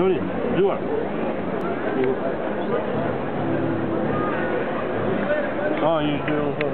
Смотри, жива. А, есть, я уже.